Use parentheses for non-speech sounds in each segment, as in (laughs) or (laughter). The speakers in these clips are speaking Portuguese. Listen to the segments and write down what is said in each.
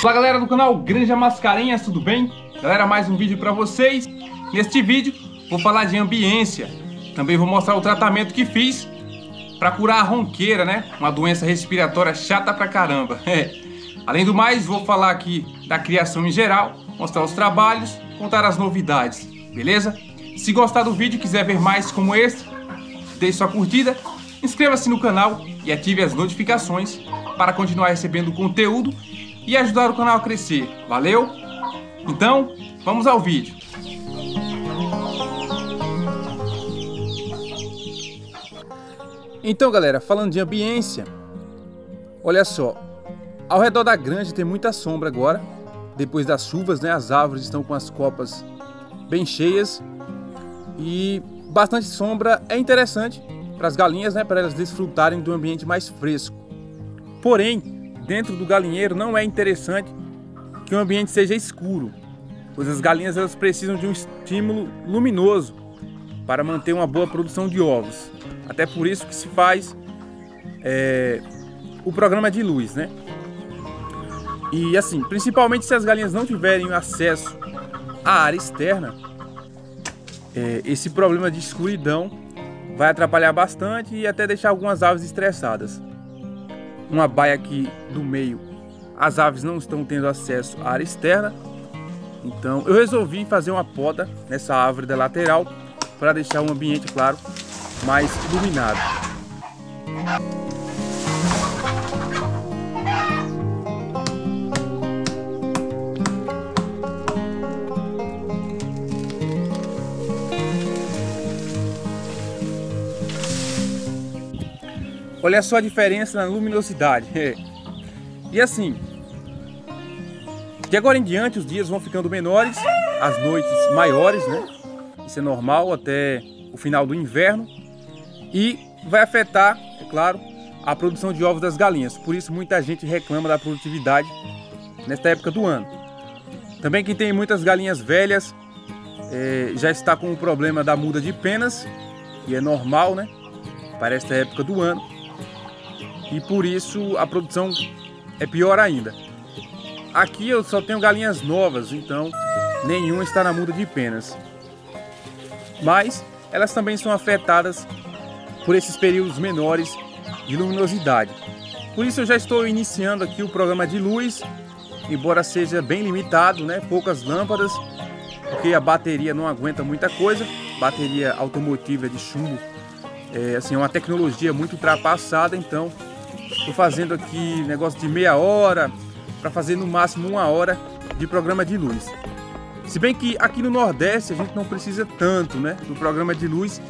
Fala galera do canal Granja Mascarenhas, tudo bem? Galera, mais um vídeo para vocês. Neste vídeo vou falar de ambiência. Também vou mostrar o tratamento que fiz para curar a ronqueira, né? Uma doença respiratória chata pra caramba. (laughs) É. Além do mais, vou falar aqui da criação em geral, mostrar os trabalhos, contar as novidades, beleza? Se gostar do vídeo e quiser ver mais como esse, deixe sua curtida, inscreva-se no canal e ative as notificações para continuar recebendo conteúdo e ajudar o canal a crescer. Valeu? Então, vamos ao vídeo. Então, galera, falando de ambiência, olha só, ao redor da granja tem muita sombra agora. Depois das chuvas, né, as árvores estão com as copas bem cheias e bastante sombra é interessante para as galinhas, né, para elas desfrutarem do ambiente mais fresco. Porém, dentro do galinheiro não é interessante que o ambiente seja escuro, pois as galinhas elas precisam de um estímulo luminoso para manter uma boa produção de ovos. Até por isso que se faz é, o programa de luz, né? E assim, principalmente se as galinhas não tiverem acesso à área externa, é, esse problema de escuridão vai atrapalhar bastante e até deixar algumas aves estressadas. Uma baia aqui do meio, as aves não estão tendo acesso à área externa, então eu resolvi fazer uma poda nessa árvore da lateral para deixar o ambiente, claro, mais iluminado. Olha só a diferença na luminosidade. (laughs) e assim, de agora em diante os dias vão ficando menores, as noites maiores, né? Isso é normal até o final do inverno e vai afetar, é claro, a produção de ovos das galinhas. Por isso muita gente reclama da produtividade nesta época do ano. Também quem tem muitas galinhas velhas é, já está com o problema da muda de penas, e é normal, né? Para esta época do ano e por isso a produção é pior ainda. Aqui eu só tenho galinhas novas, então nenhuma está na muda de penas. Mas elas também são afetadas por esses períodos menores de luminosidade. Por isso eu já estou iniciando aqui o programa de luz, embora seja bem limitado, né? poucas lâmpadas, porque a bateria não aguenta muita coisa. Bateria automotiva de chumbo é assim, é uma tecnologia muito ultrapassada, então Estou fazendo aqui negócio de meia hora para fazer no máximo uma hora de programa de luz. Se bem que aqui no Nordeste a gente não precisa tanto, né, do programa de luz.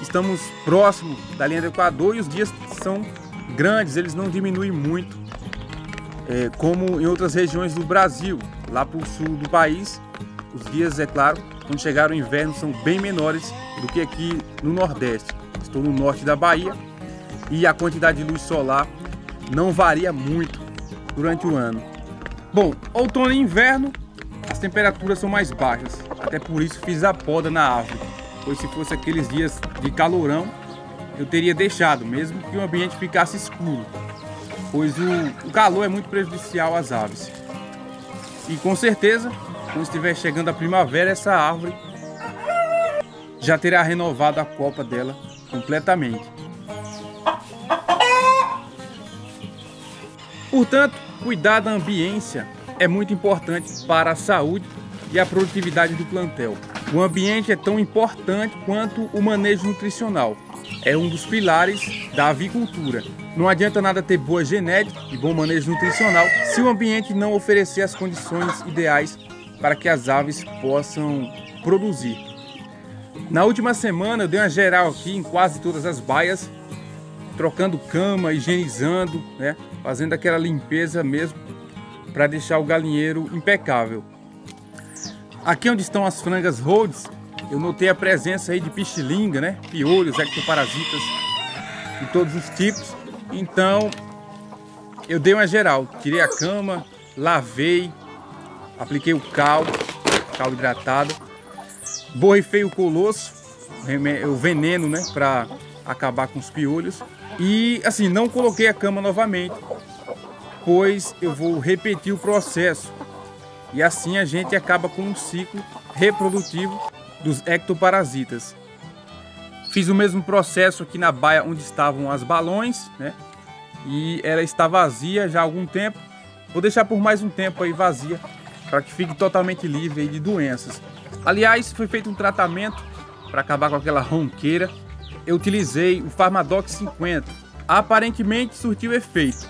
Estamos próximo da linha do Equador e os dias são grandes, eles não diminuem muito, é, como em outras regiões do Brasil. Lá para o sul do país, os dias, é claro, quando chegar o inverno, são bem menores do que aqui no Nordeste. Estou no norte da Bahia e a quantidade de luz solar não varia muito durante o ano. Bom, outono e inverno as temperaturas são mais baixas, até por isso fiz a poda na árvore, pois se fosse aqueles dias de calorão, eu teria deixado, mesmo que o ambiente ficasse escuro, pois o, o calor é muito prejudicial às aves. E com certeza, quando estiver chegando a primavera, essa árvore já terá renovado a copa dela completamente. Portanto, cuidar da ambiência é muito importante para a saúde e a produtividade do plantel. O ambiente é tão importante quanto o manejo nutricional. É um dos pilares da avicultura. Não adianta nada ter boa genética e bom manejo nutricional se o ambiente não oferecer as condições ideais para que as aves possam produzir. Na última semana eu dei uma geral aqui em quase todas as baias trocando cama, higienizando, né? Fazendo aquela limpeza mesmo para deixar o galinheiro impecável. Aqui onde estão as frangas Rhodes, eu notei a presença aí de pichilinga, né? Piolhos, ectoparasitas de todos os tipos. Então, eu dei uma geral, tirei a cama, lavei, apliquei o cal, cal hidratado, borrifei o colosso, o veneno, né, para acabar com os piolhos. E assim, não coloquei a cama novamente, depois eu vou repetir o processo. E assim a gente acaba com um ciclo reprodutivo dos ectoparasitas. Fiz o mesmo processo aqui na baia onde estavam as balões, né? E ela está vazia já há algum tempo. Vou deixar por mais um tempo aí vazia para que fique totalmente livre de doenças. Aliás, foi feito um tratamento para acabar com aquela ronqueira. Eu utilizei o Farmadox 50. Aparentemente surtiu efeito.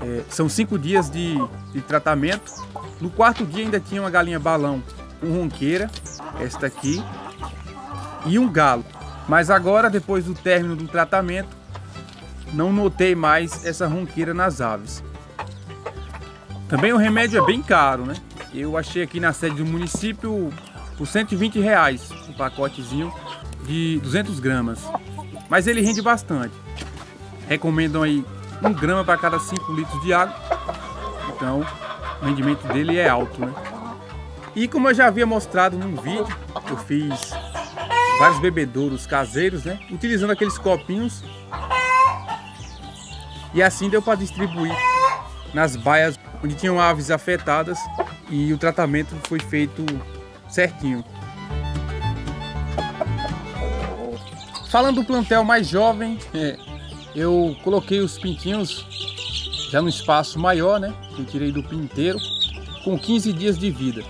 É, são cinco dias de, de tratamento. No quarto dia ainda tinha uma galinha balão com ronqueira, esta aqui, e um galo. Mas agora, depois do término do tratamento, não notei mais essa ronqueira nas aves. Também o remédio é bem caro, né? Eu achei aqui na sede do município por 120 reais um pacotezinho de 200 gramas. Mas ele rende bastante. Recomendam aí um grama para cada 5 litros de água. Então o rendimento dele é alto, né? E como eu já havia mostrado num vídeo, eu fiz vários bebedouros caseiros, né? Utilizando aqueles copinhos. E assim deu para distribuir nas baias onde tinham aves afetadas e o tratamento foi feito certinho. Falando do plantel mais jovem, é, eu coloquei os pintinhos já no espaço maior, né? Que eu tirei do pinteiro, com 15 dias de vida.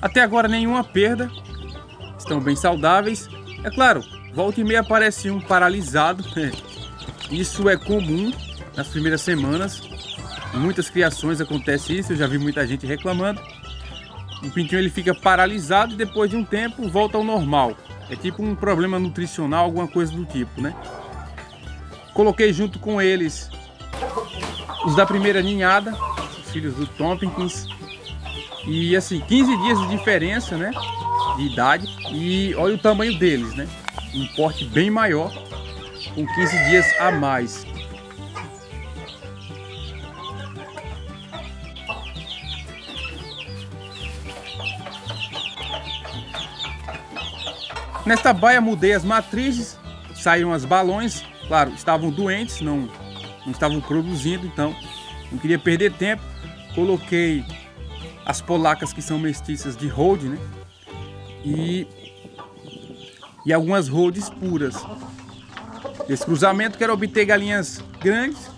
Até agora nenhuma perda, estão bem saudáveis. É claro, volta e meia aparece um paralisado. Né? Isso é comum nas primeiras semanas. Em muitas criações acontece isso, eu já vi muita gente reclamando. O pintinho ele fica paralisado e depois de um tempo volta ao normal. É tipo um problema nutricional, alguma coisa do tipo, né? Coloquei junto com eles os da primeira ninhada, os filhos do Tompkins. E assim, 15 dias de diferença, né? de idade e olha o tamanho deles, né? Um porte bem maior, com 15 dias a mais. Nesta baia mudei as matrizes, saíram as balões, claro, estavam doentes, não, não estavam produzindo, então não queria perder tempo. Coloquei as polacas que são mestiças de hold, né? e, e algumas rodes puras. Esse cruzamento quero obter galinhas grandes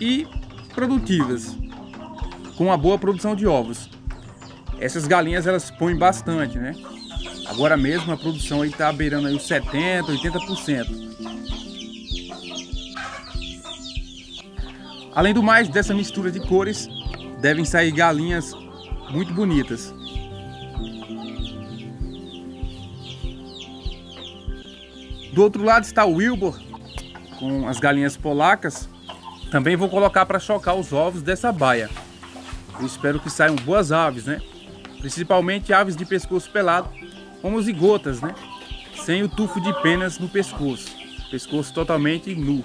e produtivas, com uma boa produção de ovos. Essas galinhas elas põem bastante, né? Agora mesmo a produção aí está beirando aí os 70%, 80%. Além do mais, dessa mistura de cores, devem sair galinhas muito bonitas. Do outro lado está o Wilbur, com as galinhas polacas. Também vou colocar para chocar os ovos dessa baia. Eu espero que saiam boas aves, né? Principalmente aves de pescoço pelado, como zigotas, né? Sem o tufo de penas no pescoço. Pescoço totalmente nu.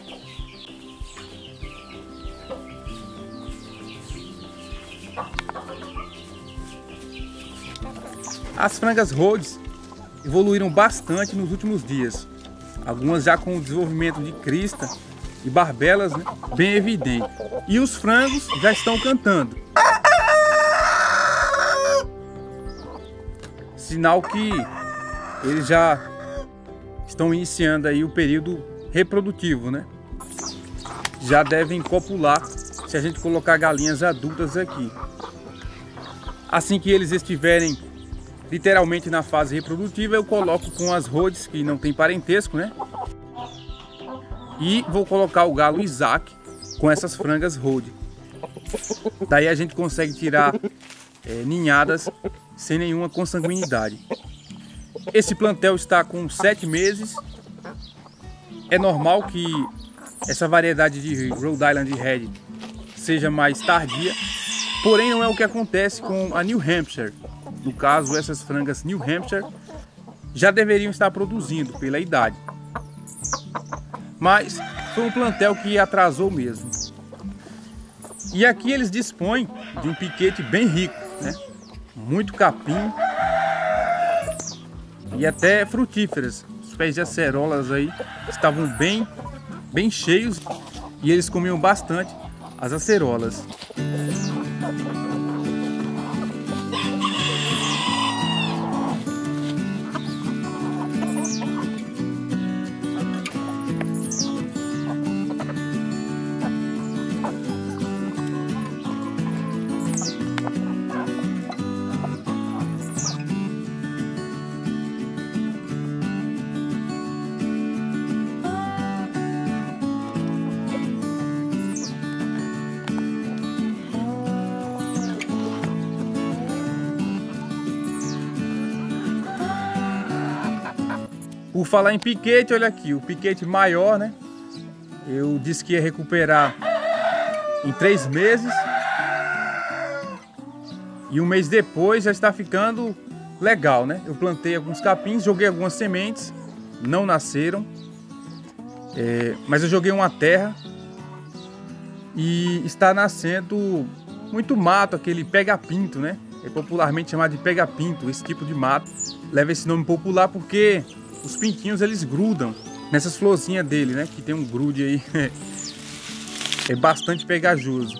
As frangas Rhodes evoluíram bastante nos últimos dias algumas já com desenvolvimento de crista e barbelas né, bem evidente. E os frangos já estão cantando. Sinal que eles já estão iniciando aí o período reprodutivo, né? Já devem copular se a gente colocar galinhas adultas aqui. Assim que eles estiverem literalmente na fase reprodutiva, eu coloco com as rodes, que não tem parentesco, né? E vou colocar o galo Isaac com essas frangas rode. Daí a gente consegue tirar é, ninhadas sem nenhuma consanguinidade. Esse plantel está com sete meses. É normal que essa variedade de Rhode Island Red seja mais tardia, porém não é o que acontece com a New Hampshire, no caso, essas frangas New Hampshire já deveriam estar produzindo pela idade. Mas foi um plantel que atrasou mesmo. E aqui eles dispõem de um piquete bem rico, né? Muito capim e até frutíferas. Os pés de acerolas aí estavam bem, bem cheios e eles comiam bastante as acerolas. Por falar em piquete, olha aqui, o piquete maior, né? Eu disse que ia recuperar em três meses. E um mês depois já está ficando legal, né? Eu plantei alguns capins, joguei algumas sementes, não nasceram. É, mas eu joguei uma terra e está nascendo muito mato, aquele pega-pinto, né? É popularmente chamado de pega-pinto, esse tipo de mato. Leva esse nome popular porque os pintinhos eles grudam nessas florzinhas dele, né? Que tem um grude aí. (laughs) é bastante pegajoso.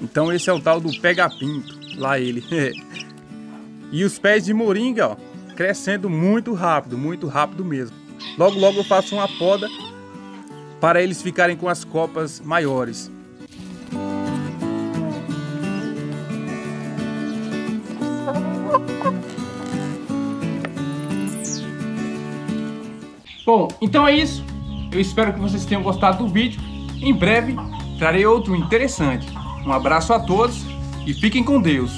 Então esse é o tal do pega-pinto, lá ele. (laughs) e os pés de moringa, ó, crescendo muito rápido, muito rápido mesmo. Logo, logo eu faço uma poda para eles ficarem com as copas maiores. Bom, então é isso. Eu espero que vocês tenham gostado do vídeo. Em breve trarei outro interessante. Um abraço a todos e fiquem com Deus.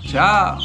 Tchau!